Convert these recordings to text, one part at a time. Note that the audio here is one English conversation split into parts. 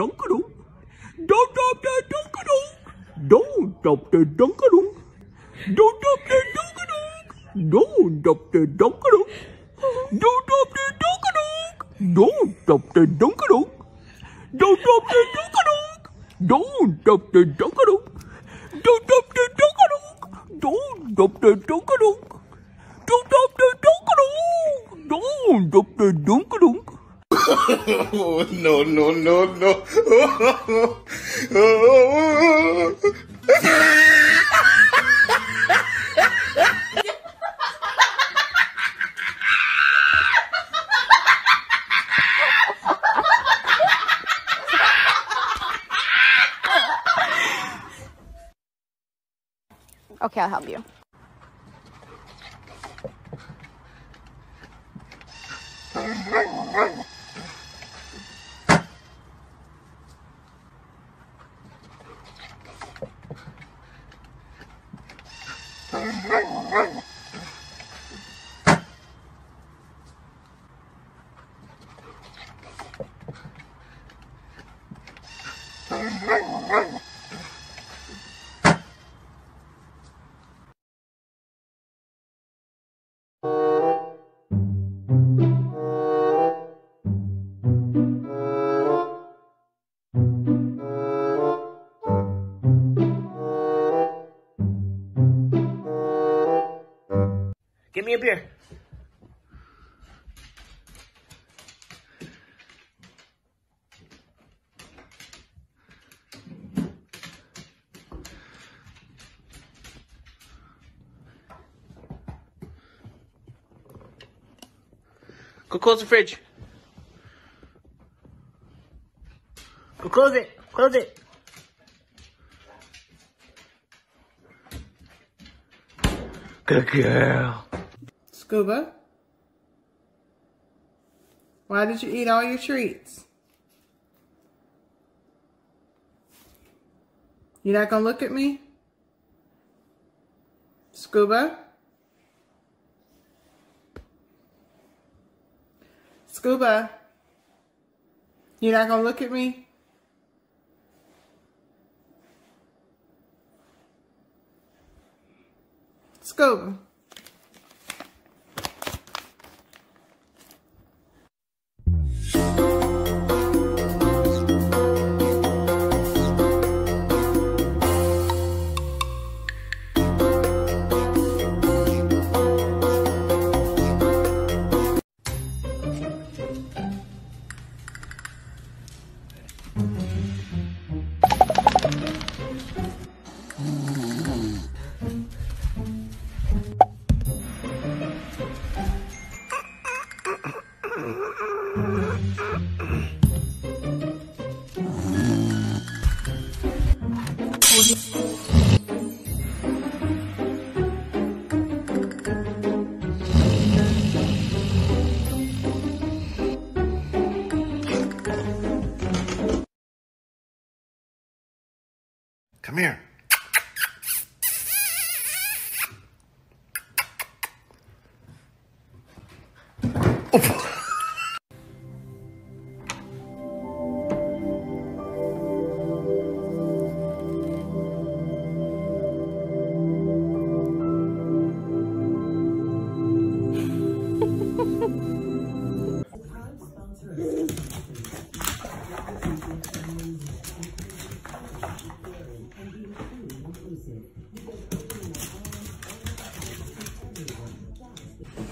dunkadoo. Don't stop the dunkadoo. Don't stop the dunkadoo. Don't stop the dunkadoo. Don't stop the dunkadoo. Don't stop the dunkadoo. Don't stop the dunkadoo. Don't stop the dunkadoo. Don't stop the dunkadoo. Don't stop the dunkadoo. Don't stop the dunkadoo. Don't stop the dunkadoo. Don't stop the dunkadoo. Oh, no, no, no, no. Okay, I'll help you. Oh, my God. Go close the fridge. Go close it. Close it. Good girl. Scuba? Why did you eat all your treats? You're not gonna look at me? Scuba? Scuba? You're not gonna look at me? Scuba? Come here.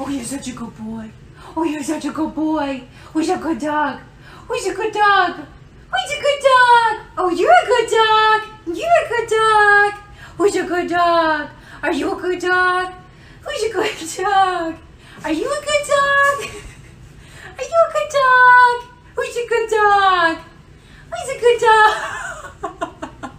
Oh, you're such a good boy. Oh, you're such a good boy. Who's a good dog? Who's a good dog? Who's a good dog? Oh, you're a good dog. You're a good dog. Who's a good dog? Are you a good dog? Who's a good dog? Are you a good dog? Are you a good dog? Who's a good dog? Who's a good dog?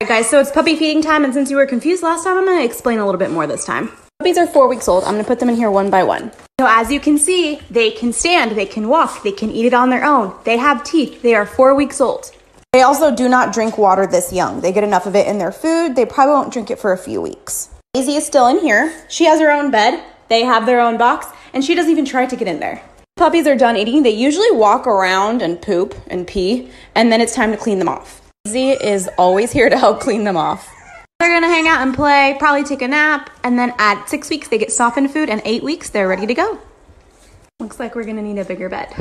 Alright guys, so it's puppy feeding time, and since you were confused last time, I'm gonna explain a little bit more this time. Puppies are four weeks old. I'm gonna put them in here one by one. So as you can see, they can stand, they can walk, they can eat it on their own. They have teeth. They are four weeks old. They also do not drink water this young. They get enough of it in their food. They probably won't drink it for a few weeks. Daisy is still in here. She has her own bed. They have their own box, and she doesn't even try to get in there. Puppies are done eating. They usually walk around and poop and pee, and then it's time to clean them off. Z is always here to help clean them off. They're gonna hang out and play, probably take a nap, and then at six weeks they get softened food, and eight weeks they're ready to go. Looks like we're gonna need a bigger bed.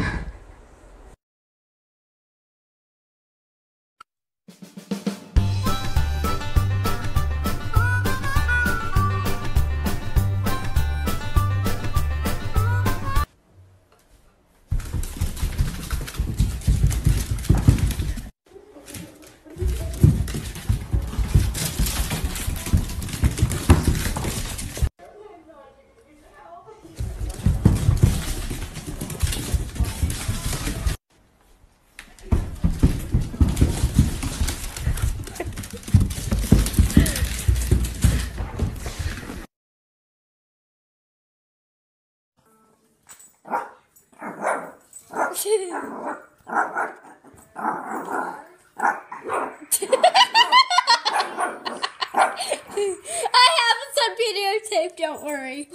I have this on videotape, don't worry.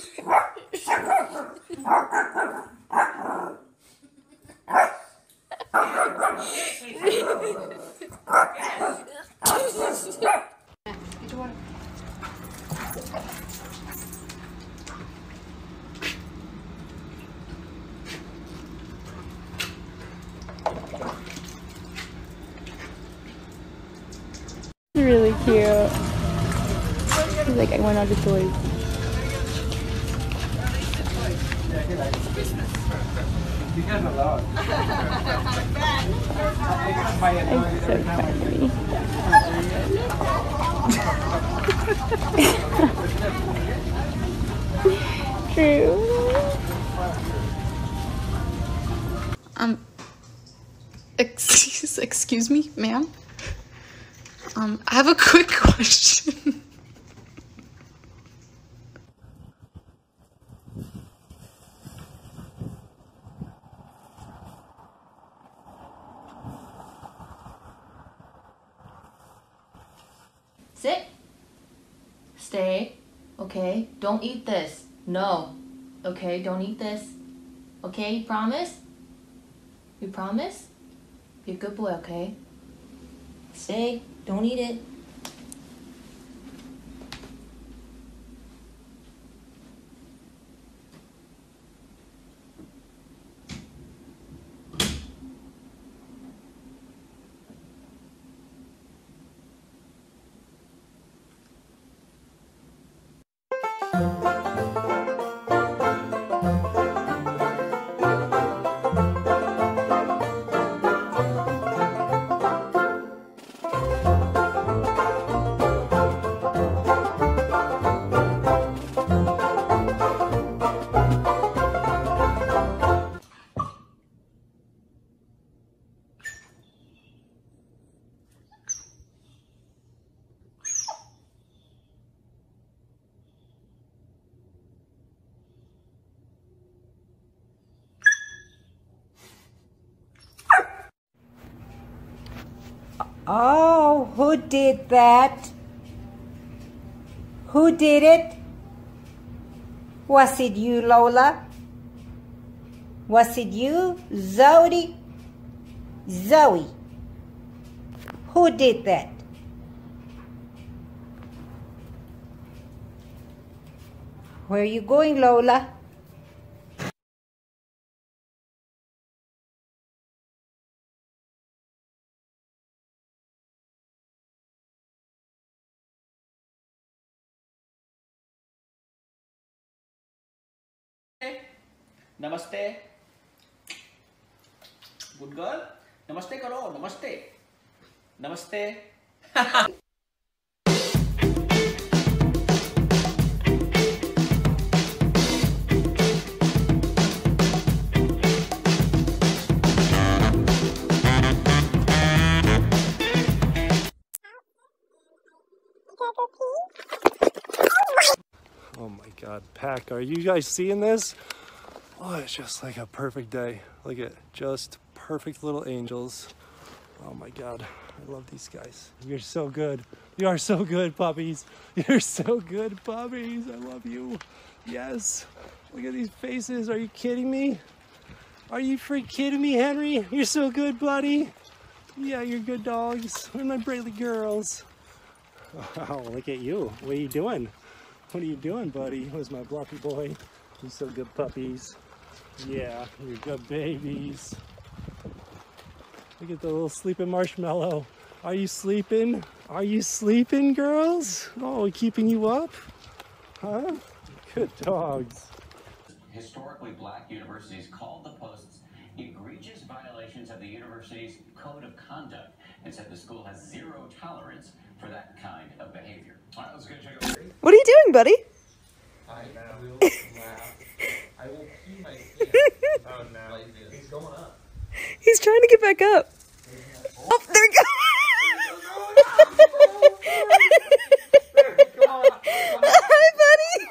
Really cute. He's like, I went out to toys. It's so funny. True. Ma'am. Um, I have a quick question. Sit. Stay. Okay. Don't eat this. No. Okay. Don't eat this. Okay. You promise? You promise? Be a good boy. Okay. Stay. Don't eat it. Oh, who did that? Who did it? Was it you, Lola? Was it you, Zodi? Zoe. Who did that? Where are you going, Lola? नमस्ते good girl नमस्ते करो नमस्ते नमस्ते Oh my god, Pack, are you guys seeing this? Oh, it's just like a perfect day. Look at just perfect little angels. Oh my god, I love these guys. You're so good. You are so good, puppies. You're so good, puppies. I love you. Yes. Look at these faces. Are you kidding me? Are you freaking kidding me, Henry? You're so good, buddy. Yeah, you're good dogs. Where are my Braley girls? Wow, oh, look at you. What are you doing? What are you doing, buddy? Who's my bluffy boy? You so good puppies. Yeah, you're good babies. Look at the little sleeping marshmallow. Are you sleeping? Are you sleeping, girls? Oh, keeping you up? Huh? Good dogs. Historically black universities called the posts egregious violations of the university's code of conduct and said the school has zero tolerance for that kind of behavior. All right, let's go check out. What are you doing, buddy? I will laugh. I will pee my pants oh no. He's going up. He's trying to get back up. Oh, there it goes. Hi, buddy.